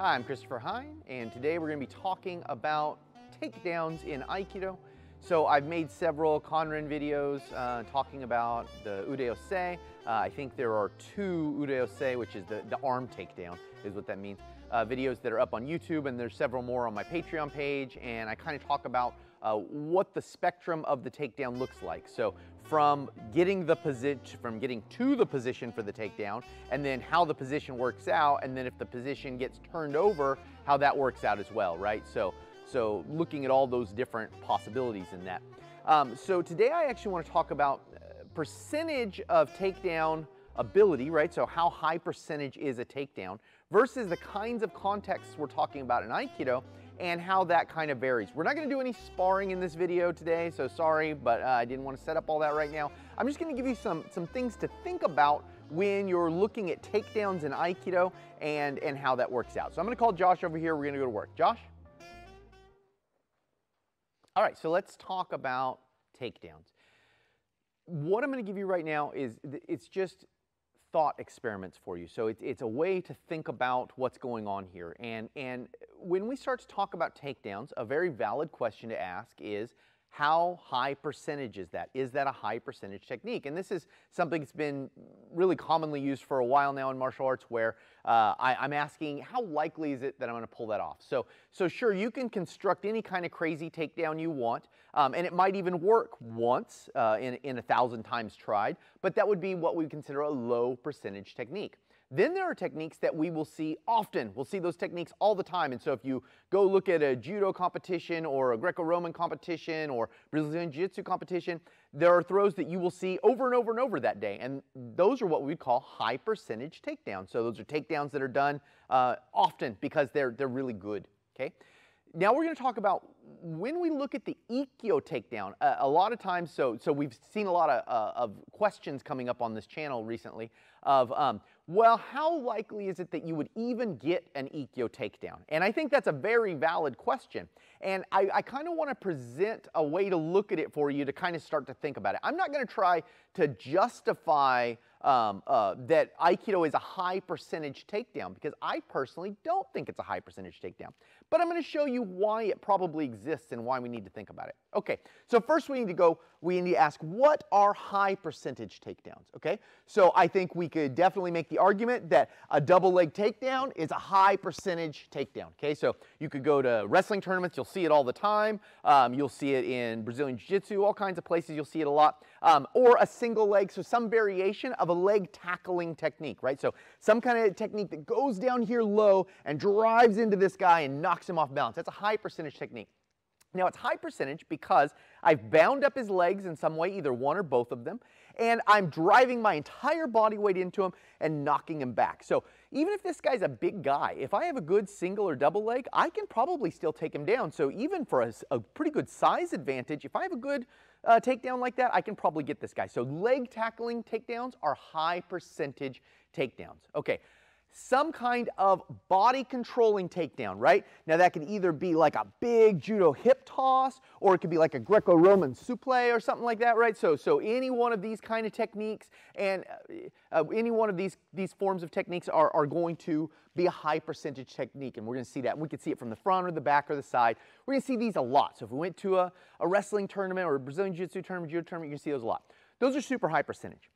Hi, I'm Christopher Hein, and today we're going to be talking about takedowns in Aikido. So I've made several Kanrin videos uh, talking about the Ude-Osae. Uh, I think there are two Ude-Osae, which is the, the arm takedown, is what that means. Uh, videos that are up on YouTube, and there's several more on my Patreon page, and I kind of talk about uh, what the spectrum of the takedown looks like. So from getting the position, from getting to the position for the takedown, and then how the position works out, and then if the position gets turned over, how that works out as well, right? So, so looking at all those different possibilities in that. Um, so today I actually want to talk about uh, percentage of takedown ability, right? So how high percentage is a takedown versus the kinds of contexts we're talking about in Aikido and how that kind of varies. We're not gonna do any sparring in this video today, so sorry, but uh, I didn't wanna set up all that right now. I'm just gonna give you some, some things to think about when you're looking at takedowns in Aikido and, and how that works out. So I'm gonna call Josh over here, we're gonna go to work. Josh? All right, so let's talk about takedowns. What I'm gonna give you right now is, it's just thought experiments for you. So it's, it's a way to think about what's going on here. And, and when we start to talk about takedowns, a very valid question to ask is, how high percentage is that? Is that a high percentage technique? And this is something that's been really commonly used for a while now in martial arts where uh, I, am asking how likely is it that I'm going to pull that off? So, so sure, you can construct any kind of crazy takedown you want, um, and it might even work once uh, in, in a thousand times tried, but that would be what we consider a low percentage technique. Then there are techniques that we will see often. We'll see those techniques all the time. And so if you go look at a judo competition or a Greco-Roman competition or Brazilian Jiu-Jitsu competition, there are throws that you will see over and over and over that day. And those are what we call high percentage takedowns. So those are takedowns that are done uh, often because they're, they're really good, okay? Now we're going to talk about when we look at the Ikkyo takedown, uh, a lot of times, so, so we've seen a lot of, uh, of questions coming up on this channel recently of, um, well, how likely is it that you would even get an Ikkyo takedown? And I think that's a very valid question. And I, I kind of want to present a way to look at it for you to kind of start to think about it. I'm not going to try to justify um, uh, that Aikido is a high percentage takedown because I personally don't think it's a high percentage takedown. But I'm going to show you why it probably exists and why we need to think about it. Okay, so first we need to go, we need to ask what are high percentage takedowns, okay? So I think we could definitely make the argument that a double leg takedown is a high percentage takedown, okay? So you could go to wrestling tournaments, you'll see it all the time. Um, you'll see it in Brazilian Jiu-Jitsu, all kinds of places you'll see it a lot. Um, or a single leg, so some variation of a leg tackling technique, right? So some kind of technique that goes down here low and drives into this guy and knocks him off balance. That's a high percentage technique. Now it's high percentage because I've bound up his legs in some way, either one or both of them, and I'm driving my entire body weight into him and knocking him back. So even if this guy's a big guy, if I have a good single or double leg, I can probably still take him down. So even for a, a pretty good size advantage, if I have a good uh, takedown like that, I can probably get this guy. So leg tackling takedowns are high percentage takedowns. Okay, some kind of body controlling takedown, right? Now that can either be like a big judo hip toss or it could be like a Greco-Roman suplex or something like that, right? So, so any one of these kind of techniques and uh, uh, any one of these, these forms of techniques are, are going to be a high percentage technique and we're going to see that. We can see it from the front or the back or the side. We're going to see these a lot. So if we went to a, a wrestling tournament or a Brazilian Jiu-Jitsu tournament, judo tournament, you're going to see those a lot. Those are super high percentage.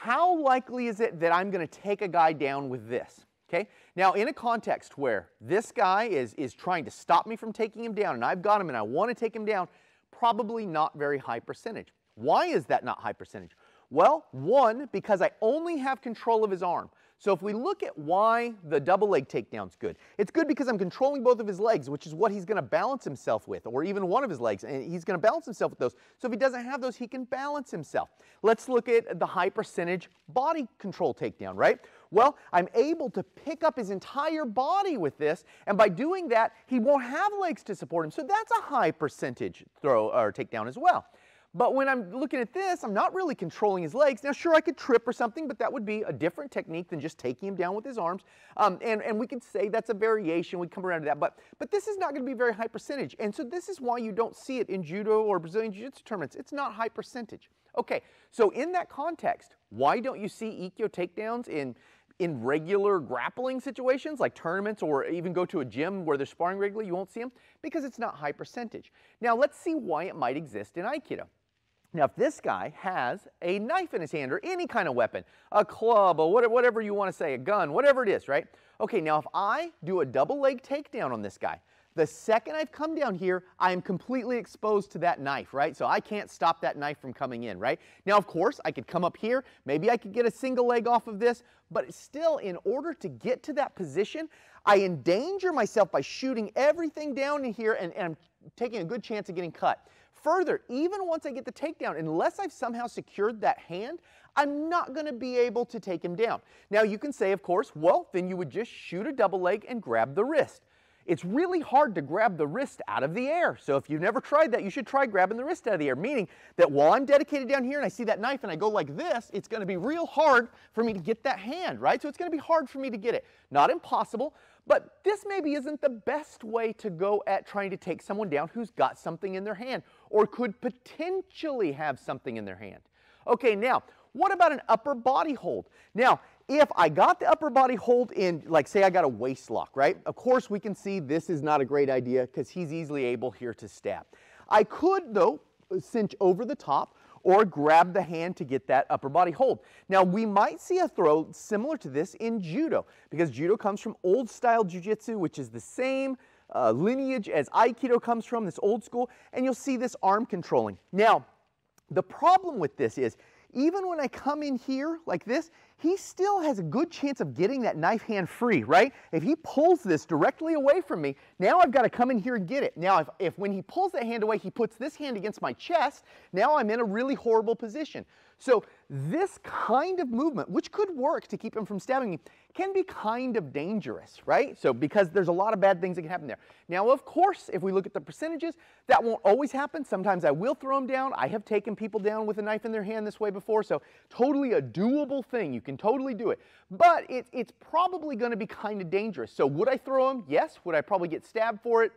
How likely is it that I'm going to take a guy down with this? Okay, now in a context where this guy is, is trying to stop me from taking him down and I've got him and I want to take him down, probably not very high percentage. Why is that not high percentage? Well, one, because I only have control of his arm. So if we look at why the double leg takedown's good, it's good because I'm controlling both of his legs, which is what he's going to balance himself with, or even one of his legs, and he's going to balance himself with those. So if he doesn't have those, he can balance himself. Let's look at the high percentage body control takedown, right? Well, I'm able to pick up his entire body with this, and by doing that, he won't have legs to support him. So that's a high percentage throw or takedown as well. But when I'm looking at this, I'm not really controlling his legs. Now, sure, I could trip or something, but that would be a different technique than just taking him down with his arms. Um, and, and we could say that's a variation. We'd come around to that. But, but this is not going to be very high percentage. And so this is why you don't see it in judo or Brazilian Jiu-Jitsu tournaments. It's not high percentage. Okay, so in that context, why don't you see Ikkyo takedowns in in regular grappling situations like tournaments or even go to a gym where they're sparring regularly, you won't see them because it's not high percentage. Now let's see why it might exist in Aikido. Now, if this guy has a knife in his hand or any kind of weapon, a club or whatever you want to say, a gun, whatever it is, right? Okay, now if I do a double leg takedown on this guy, the second I've come down here, I am completely exposed to that knife, right? So I can't stop that knife from coming in, right? Now, of course, I could come up here. Maybe I could get a single leg off of this, but still, in order to get to that position, I endanger myself by shooting everything down in here and, and I'm taking a good chance of getting cut. Further, even once I get the takedown, unless I've somehow secured that hand, I'm not going to be able to take him down. Now, you can say, of course, well, then you would just shoot a double leg and grab the wrist it's really hard to grab the wrist out of the air. So if you've never tried that, you should try grabbing the wrist out of the air, meaning that while I'm dedicated down here and I see that knife and I go like this, it's going to be real hard for me to get that hand, right? So it's going to be hard for me to get it. Not impossible, but this maybe isn't the best way to go at trying to take someone down who's got something in their hand or could potentially have something in their hand. Okay, now, what about an upper body hold? Now, if I got the upper body hold in, like say I got a waist lock, right? Of course we can see this is not a great idea because he's easily able here to stab. I could though cinch over the top or grab the hand to get that upper body hold. Now we might see a throw similar to this in judo because judo comes from old style jiu-jitsu which is the same uh, lineage as aikido comes from, this old school, and you'll see this arm controlling. Now the problem with this is even when I come in here like this, he still has a good chance of getting that knife hand free, right? If he pulls this directly away from me, now I've got to come in here and get it. Now, if, if when he pulls that hand away, he puts this hand against my chest, now I'm in a really horrible position. So this kind of movement, which could work to keep him from stabbing me, can be kind of dangerous, right? So because there's a lot of bad things that can happen there. Now, of course, if we look at the percentages, that won't always happen. Sometimes I will throw them down. I have taken people down with a knife in their hand this way before, so totally a doable thing. You can totally do it. But it, it's probably going to be kind of dangerous. So would I throw them? Yes. Would I probably get stabbed for it?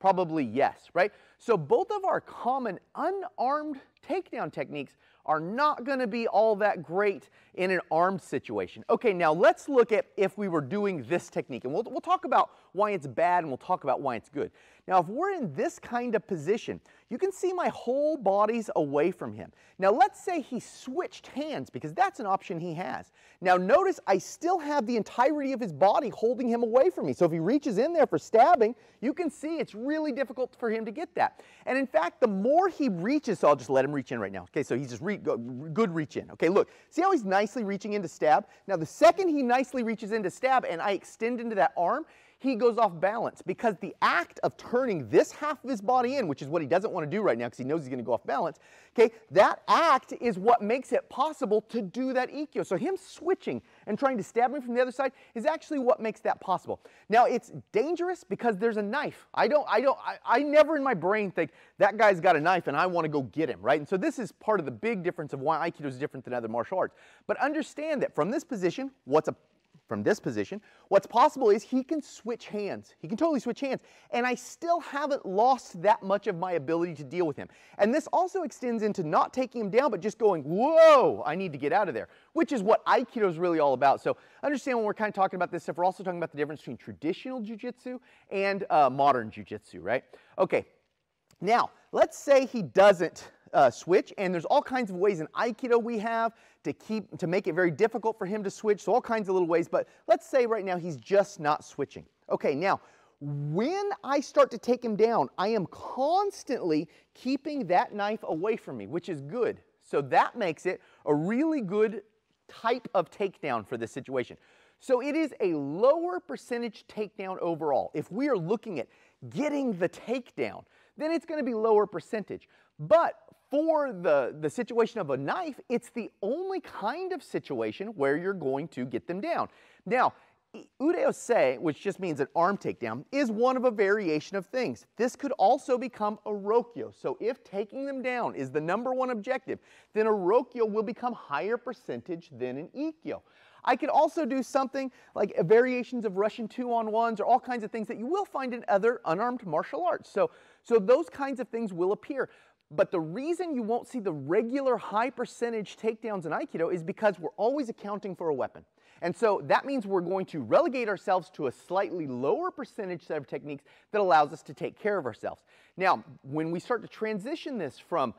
Probably yes, right? So both of our common unarmed takedown techniques are not going to be all that great in an armed situation. Okay, now let's look at if we were doing this technique, and we'll, we'll talk about why it's bad and we'll talk about why it's good. Now, if we're in this kind of position, you can see my whole body's away from him. Now, let's say he switched hands because that's an option he has. Now, notice I still have the entirety of his body holding him away from me. So if he reaches in there for stabbing, you can see it's really difficult for him to get that. And in fact, the more he reaches, so I'll just let him reach in right now. Okay, so he's just re good reach in. Okay, look, see how he's nicely reaching in to stab? Now, the second he nicely reaches in to stab and I extend into that arm, he goes off balance because the act of turning this half of his body in, which is what he doesn't want to do right now because he knows he's going to go off balance, okay, that act is what makes it possible to do that ikkyo. So him switching and trying to stab me from the other side is actually what makes that possible. Now it's dangerous because there's a knife. I don't, I don't, I, I never in my brain think that guy's got a knife and I want to go get him, right? And so this is part of the big difference of why Aikido is different than other martial arts. But understand that from this position, what's a from this position. What's possible is he can switch hands. He can totally switch hands. And I still haven't lost that much of my ability to deal with him. And this also extends into not taking him down, but just going, whoa, I need to get out of there, which is what Aikido is really all about. So understand when we're kind of talking about this stuff, we're also talking about the difference between traditional jujitsu and uh, modern jujitsu, right? Okay, now let's say he doesn't uh, switch, and there's all kinds of ways in Aikido we have to keep to make it very difficult for him to switch. So all kinds of little ways. But let's say right now he's just not switching. Okay, now when I start to take him down, I am constantly keeping that knife away from me, which is good. So that makes it a really good type of takedown for this situation. So it is a lower percentage takedown overall. If we are looking at getting the takedown, then it's going to be lower percentage. But for the, the situation of a knife, it's the only kind of situation where you're going to get them down. Now, Ude-Osae, which just means an arm takedown, is one of a variation of things. This could also become a rokyo. So if taking them down is the number one objective, then a rokyo will become higher percentage than an ikkyo. I could also do something like variations of Russian two-on-ones or all kinds of things that you will find in other unarmed martial arts. So, so those kinds of things will appear. But the reason you won't see the regular high percentage takedowns in Aikido is because we're always accounting for a weapon. And so that means we're going to relegate ourselves to a slightly lower percentage set of techniques that allows us to take care of ourselves. Now, when we start to transition this from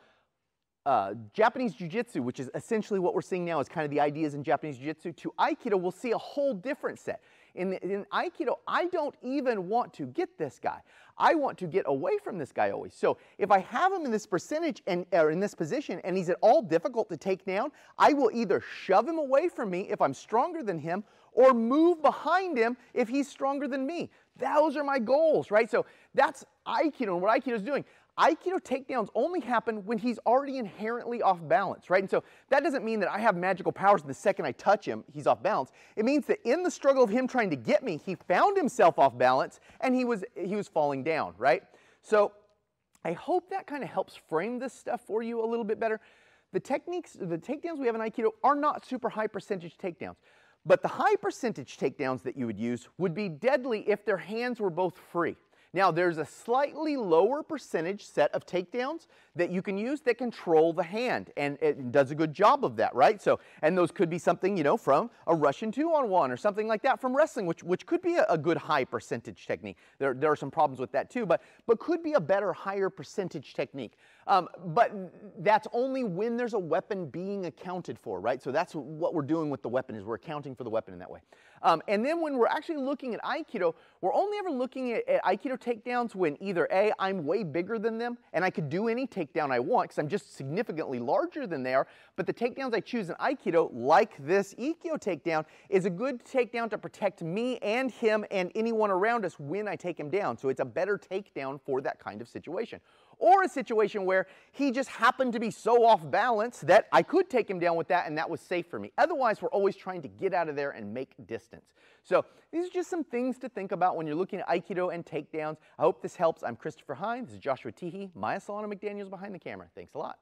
uh, Japanese Jiu-Jitsu, which is essentially what we're seeing now is kind of the ideas in Japanese Jiu-Jitsu, to Aikido, we'll see a whole different set. In, in Aikido, I don't even want to get this guy. I want to get away from this guy always. So if I have him in this percentage and or in this position and he's at all difficult to take down, I will either shove him away from me if I'm stronger than him or move behind him if he's stronger than me. Those are my goals, right? So that's Aikido and what Aikido is doing. Aikido takedowns only happen when he's already inherently off balance, right? And so that doesn't mean that I have magical powers and the second I touch him, he's off balance. It means that in the struggle of him trying to get me, he found himself off balance and he was, he was falling down, right? So I hope that kind of helps frame this stuff for you a little bit better. The techniques, the takedowns we have in Aikido are not super high percentage takedowns. But the high percentage takedowns that you would use would be deadly if their hands were both free. Now, there's a slightly lower percentage set of takedowns that you can use that control the hand, and it does a good job of that, right? So, and those could be something, you know, from a Russian two-on-one or something like that from wrestling, which, which could be a, a, good high percentage technique. There, there are some problems with that too, but, but could be a better, higher percentage technique. Um, but that's only when there's a weapon being accounted for, right? So that's what we're doing with the weapon is we're accounting for the weapon in that way. Um, and then when we're actually looking at Aikido, we're only ever looking at, at, Aikido takedowns when either A, I'm way bigger than them and I could do any takedown I want because I'm just significantly larger than they are, but the takedowns I choose in Aikido, like this Ikkyo takedown, is a good takedown to protect me and him and anyone around us when I take him down. So it's a better takedown for that kind of situation or a situation where he just happened to be so off balance that I could take him down with that and that was safe for me. Otherwise, we're always trying to get out of there and make distance. So these are just some things to think about when you're looking at Aikido and takedowns. I hope this helps. I'm Christopher Hein. This is Joshua Teehee, Maya Solana McDaniels behind the camera. Thanks a lot.